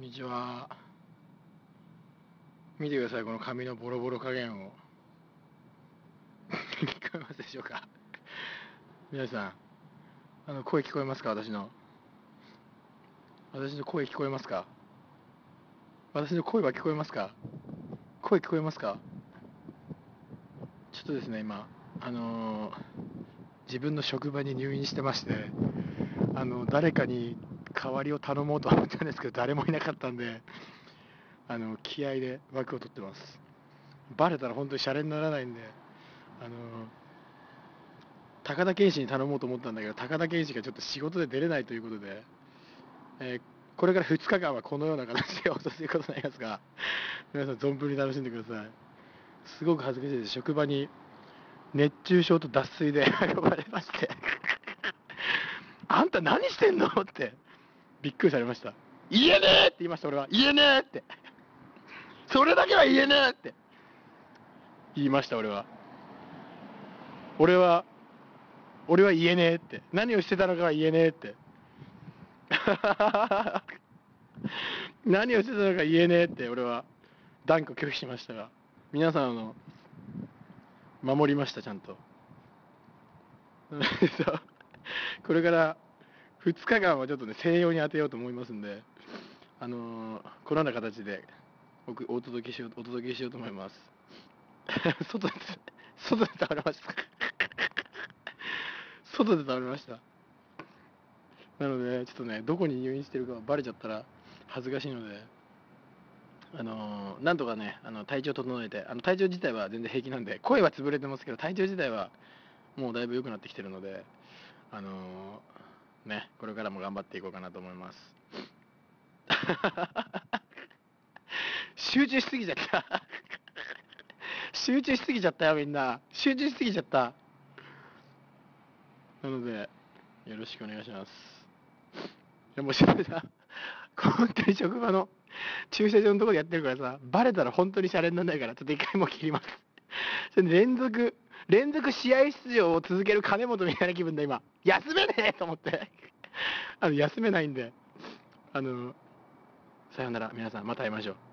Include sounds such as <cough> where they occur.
んにちは。見てください、この髪のボロボロ加減を。<laughs> 聞こえますでしょうか？皆さん、あの、声聞こえますか？私の。私の声聞こえますか？私の声は聞こえますか？声聞こえますか？ちょっとですね、今、あのー自分の職場に入院してまして、あの、誰かに代わりを頼もうと思ったんですけど、誰もいなかったんで、あの、気合で枠を取ってます。バレたら本当にシャレにならないんで、あの、高田健志に頼もうと思ったんだけど、高田健志がちょっと仕事で出れないということで、えーこれから2日間はこのような形で <laughs> 放送することになりますが、皆さん存分に楽しんでください。すごく恥ずかしいです。職場に熱中症と脱水で <laughs> 運ばれまして、あんた何してんのって、びっくりされました。言えねえって言いました、俺は。言えねえって。それだけは言えねえって。言いました、俺は。俺は、俺は言えねえって。何をしてたのかは言えねえって。<laughs> 何をしてたのか言えねえって、俺は断固拒否しましたが、皆さんあの、守りました、ちゃんと。<laughs> これから2日間はちょっとね、静養に当てようと思いますんで、あのーこのような形でおお届けしよう、お届けしようと思います。<laughs> 外で、外で倒れました。<laughs> 外で倒れました。なので、ちょっとね、どこに入院してるかバレちゃったら恥ずかしいので、あのーなんとかね、あの体調整えて、あの体調自体は全然平気なんで、声は潰れてますけど、体調自体はもうだいぶ良くなってきてるので、あのーね、これからも頑張っていこうかなと思います。<laughs> 集中しすぎちゃった。<laughs> 集中しすぎちゃったよ、みんな。集中しすぎちゃった。なので、よろしくお願いします。でも、しさ、本当に職場の駐車場のところでやってるからさ、バレたら本当にシャレにならないから、ちょっと一回もう切ります。連続、連続試合出場を続ける金本みたいな気分だ、今。休めねえと思って。<laughs> あの、休めないんで、あの、さよなら、皆さん、また会いましょう。